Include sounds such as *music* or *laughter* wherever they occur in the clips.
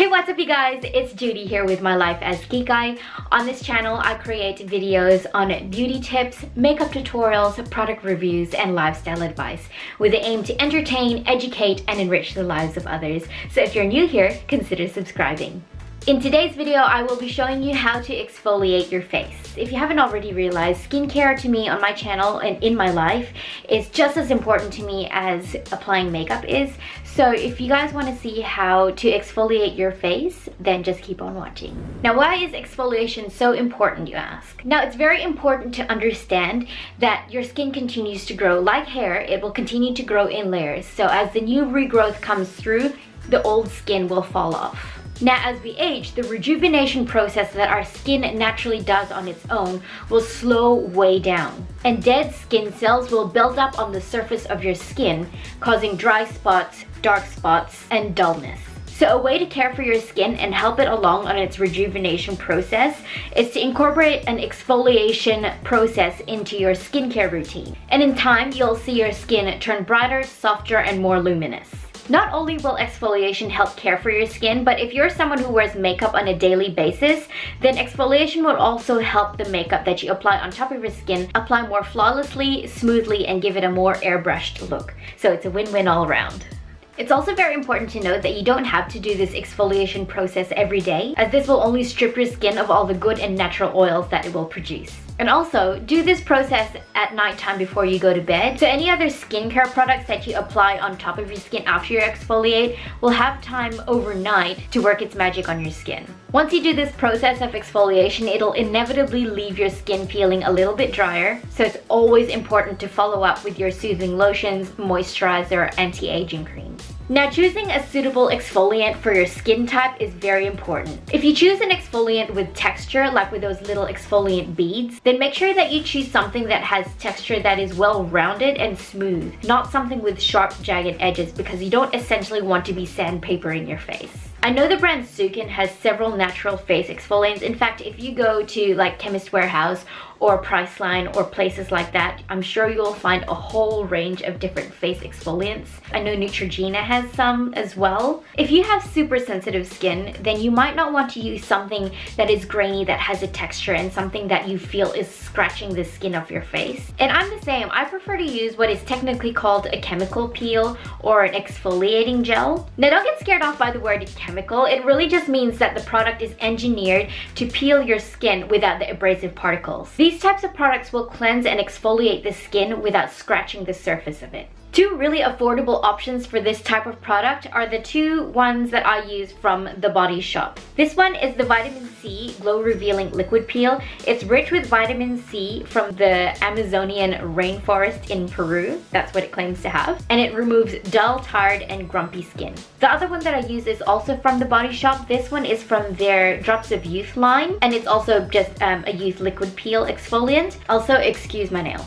Hey what's up you guys, it's Judie here with My Life as Kikay. On this channel I create videos on beauty tips, makeup tutorials, product reviews, and lifestyle advice with the aim to entertain, educate, and enrich the lives of others. So if you're new here, consider subscribing. In today's video, I will be showing you how to exfoliate your face. If you haven't already realized, skincare to me on my channel and in my life is just as important to me as applying makeup is. So if you guys want to see how to exfoliate your face, then just keep on watching. Now why is exfoliation so important you ask? Now it's very important to understand that your skin continues to grow. Like hair, it will continue to grow in layers. So as the new regrowth comes through, the old skin will fall off. Now as we age, the rejuvenation process that our skin naturally does on its own will slow way down. And dead skin cells will build up on the surface of your skin, causing dry spots, dark spots, and dullness. So a way to care for your skin and help it along on its rejuvenation process is to incorporate an exfoliation process into your skincare routine. And in time, you'll see your skin turn brighter, softer, and more luminous. Not only will exfoliation help care for your skin, but if you're someone who wears makeup on a daily basis, then exfoliation will also help the makeup that you apply on top of your skin apply more flawlessly, smoothly, and give it a more airbrushed look. So it's a win-win all around. It's also very important to note that you don't have to do this exfoliation process every day, as this will only strip your skin of all the good and natural oils that it will produce. And also, do this process at nighttime before you go to bed. So any other skincare products that you apply on top of your skin after you exfoliate will have time overnight to work its magic on your skin. Once you do this process of exfoliation, it'll inevitably leave your skin feeling a little bit drier. So it's always important to follow up with your soothing lotions, moisturizer, anti-aging creams. Now choosing a suitable exfoliant for your skin type is very important. If you choose an exfoliant with texture, like with those little exfoliant beads, then make sure that you choose something that has texture that is well rounded and smooth, not something with sharp jagged edges because you don't essentially want to be sandpapering your face. I know the brand Sukin has several natural face exfoliants. In fact, if you go to like Chemist Warehouse or Priceline or places like that, I'm sure you'll find a whole range of different face exfoliants. I know Neutrogena has some as well. If you have super sensitive skin, then you might not want to use something that is grainy, that has a texture, and something that you feel is scratching the skin of your face. And I'm the same. I prefer to use what is technically called a chemical peel or an exfoliating gel. Now don't get scared off by the word. It really just means that the product is engineered to peel your skin without the abrasive particles. These these types of products will cleanse and exfoliate the skin without scratching the surface of it. Two really affordable options for this type of product are the two ones that I use from The Body Shop. This one is the Vitamin C Glow Revealing Liquid Peel. It's rich with vitamin C from the Amazonian rainforest in Peru. That's what it claims to have. And it removes dull, tired, and grumpy skin. The other one that I use is also from The Body Shop. This one is from their Drops of Youth line. And it's also just um, a youth liquid peel exfoliant. Also, excuse my nails.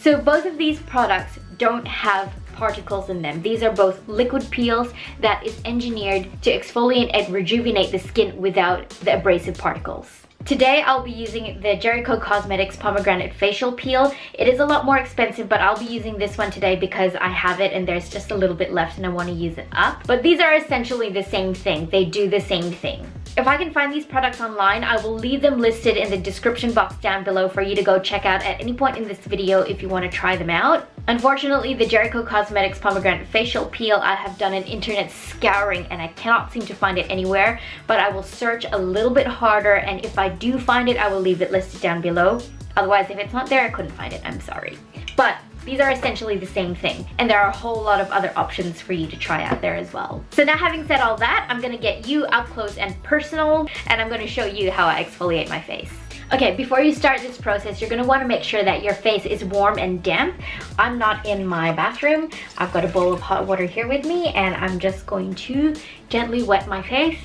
So both of these products don't have particles in them. These are both liquid peels that is engineered to exfoliate and rejuvenate the skin without the abrasive particles. Today I'll be using the Jericho Cosmetics Pomegranate Facial Peel. It is a lot more expensive, but I'll be using this one today because I have it and there's just a little bit left and I want to use it up. But these are essentially the same thing. They do the same thing. If I can find these products online, I will leave them listed in the description box down below for you to go check out at any point in this video if you want to try them out. Unfortunately, the Jericho Cosmetics Pomegranate Facial Peel, I have done an internet scouring and I cannot seem to find it anywhere, but I will search a little bit harder and if I do find it, I will leave it listed down below. Otherwise, if it's not there, I couldn't find it, I'm sorry. But these are essentially the same thing and there are a whole lot of other options for you to try out there as well. So now having said all that, I'm gonna get you up close and personal and I'm gonna show you how I exfoliate my face. Okay, before you start this process, you're gonna wanna make sure that your face is warm and damp. I'm not in my bathroom. I've got a bowl of hot water here with me and I'm just going to gently wet my face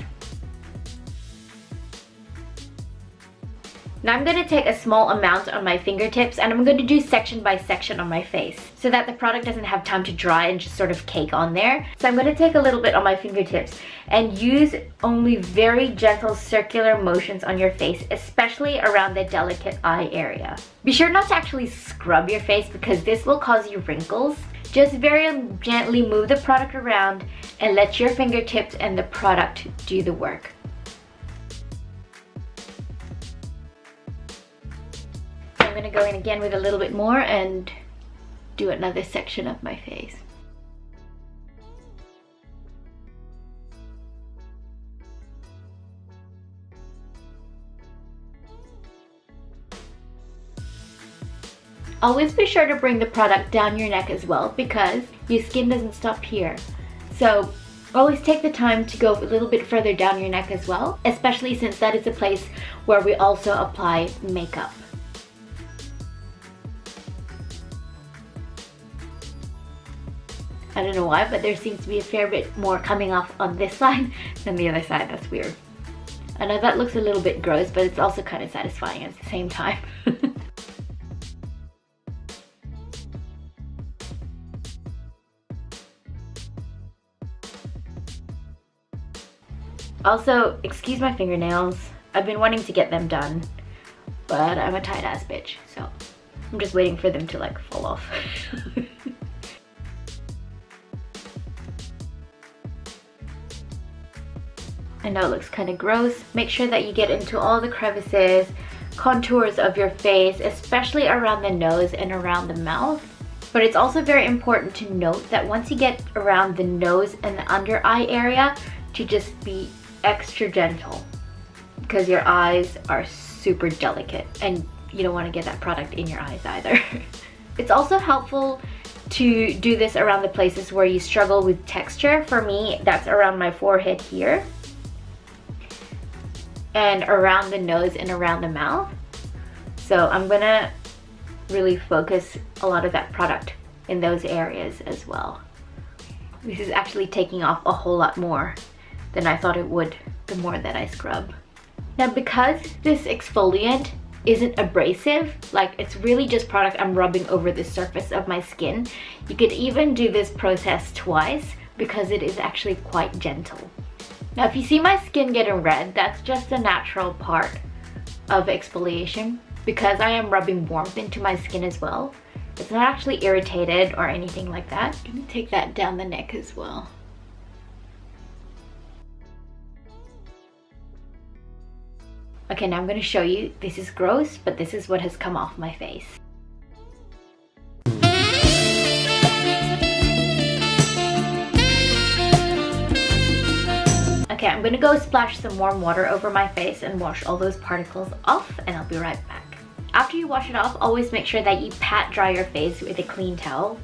Now I'm going to take a small amount on my fingertips and I'm going to do section by section on my face so that the product doesn't have time to dry and just sort of cake on there. So I'm going to take a little bit on my fingertips and use only very gentle circular motions on your face, especially around the delicate eye area. Be sure not to actually scrub your face because this will cause you wrinkles Just very gently move the product around and let your fingertips and the product do the work. Go in again with a little bit more and do another section of my face. Always be sure to bring the product down your neck as well because your skin doesn't stop here. So always take the time to go a little bit further down your neck as well, especially since that is a place where we also apply makeup. I don't know why, but there seems to be a fair bit more coming off on this *laughs* side than the other side. That's weird. I know that looks a little bit gross, but it's also kind of satisfying at the same time. *laughs* Also, excuse my fingernails. I've been wanting to get them done, but I'm a tight ass bitch, so I'm just waiting for them to like fall off. *laughs* I know it looks kind of gross. Make sure that you get into all the crevices, contours of your face, especially around the nose and around the mouth. But it's also very important to note that once you get around the nose and the under eye area, to just be extra gentle because your eyes are super delicate and you don't want to get that product in your eyes either. *laughs* it's also helpful to do this around the places where you struggle with texture. For me, that's around my forehead here and around the nose and around the mouth. So I'm gonna really focus a lot of that product in those areas as well. This is actually taking off a whole lot more than I thought it would the more that I scrub. Now because this exfoliant isn't abrasive, like it's really just product I'm rubbing over the surface of my skin, you could even do this process twice because it is actually quite gentle. Now if you see my skin getting red, that's just a natural part of exfoliation because I am rubbing warmth into my skin as well. It's not actually irritated or anything like that. I'm gonna take that down the neck as well. Okay, now I'm gonna show you, this is gross, but this is what has come off my face. Okay, I'm gonna go splash some warm water over my face and wash all those particles off and I'll be right back. After you wash it off, always make sure that you pat dry your face with a clean towel.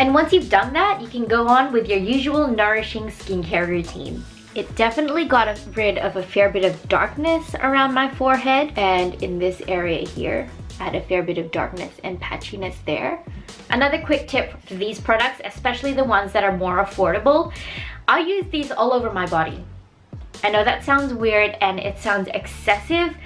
And once you've done that, you can go on with your usual nourishing skincare routine. It definitely got rid of a fair bit of darkness around my forehead and in this area here. I had a fair bit of darkness and patchiness there. Another quick tip for these products, especially the ones that are more affordable, I use these all over my body. I know that sounds weird and it sounds excessive,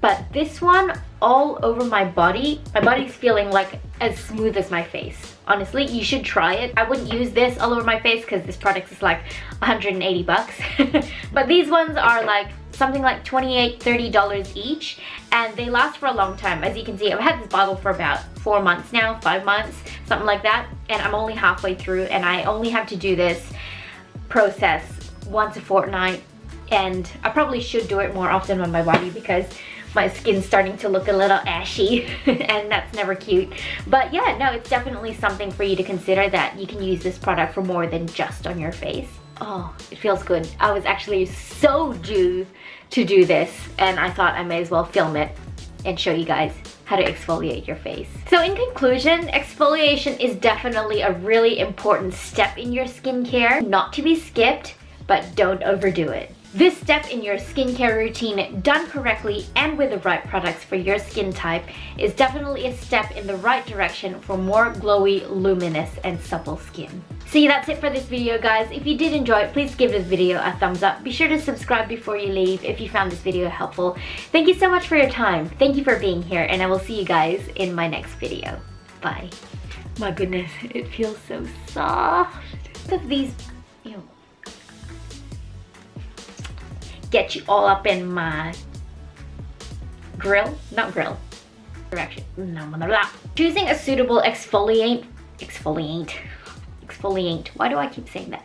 but this one all over my body, my body's feeling like as smooth as my face. Honestly, you should try it. I wouldn't use this all over my face because this product is like 180 bucks. *laughs* but these ones are like something like 28 $30 each and they last for a long time. As you can see, I've had this bottle for about four months now, five months, something like that. And I'm only halfway through and I only have to do this process once a fortnight and I probably should do it more often on my body because my skin's starting to look a little ashy *laughs* and that's never cute. But yeah, no, it's definitely something for you to consider that you can use this product for more than just on your face. Oh, it feels good. I was actually so due to do this and I thought I may as well film it and show you guys how to exfoliate your face. So in conclusion, exfoliation is definitely a really important step in your skincare, not to be skipped, but don't overdo it. This step in your skincare routine done correctly and with the right products for your skin type is definitely a step in the right direction for more glowy, luminous, and supple skin. See, that's it for this video guys. If you did enjoy it, please give this video a thumbs up. Be sure to subscribe before you leave if you found this video helpful. Thank you so much for your time. Thank you for being here and I will see you guys in my next video. Bye. My goodness, it feels so soft. Look at these, ew get you all up in my grill, not grill, direction. No, blah, blah. Choosing a suitable exfoliant exfoliant, *laughs* exfoliant. why do i keep saying that